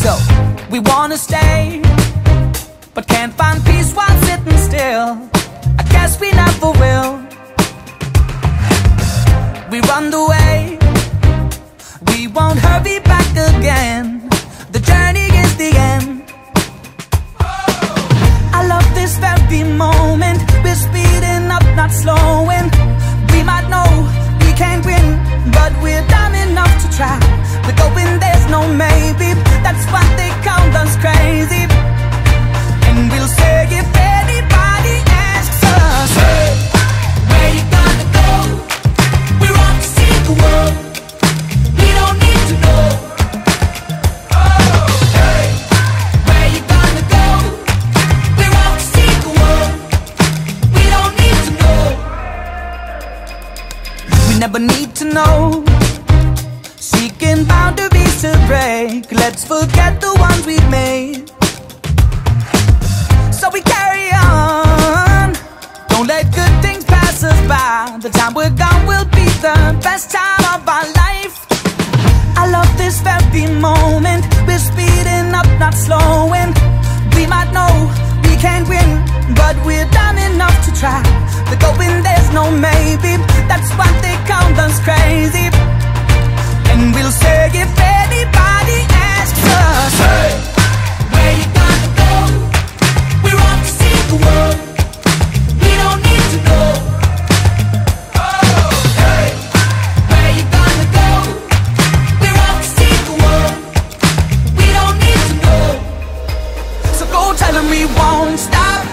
So we wanna stay, but can't find peace while sitting still. I guess we never will. We run the way, we won't hurry back again. That's why they us crazy. And we'll say if anybody asks us, hey, where you gonna go? We're to see the world. We don't need to know. Oh, hey, where you gonna go? We're to see the world. We don't need to know. We never need to know. Seeking boundaries break. Let's forget the ones we've made. So we carry on. Don't let good things pass us by. The time we're gone will be the best time of our life. I love this very moment. We're speeding up, not slowing. We might know we can't win, but we're dumb enough to try. The going, there's no maybe. That's us crazy. tell them we won't stop.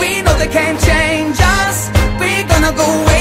We know they can't change us. We're gonna go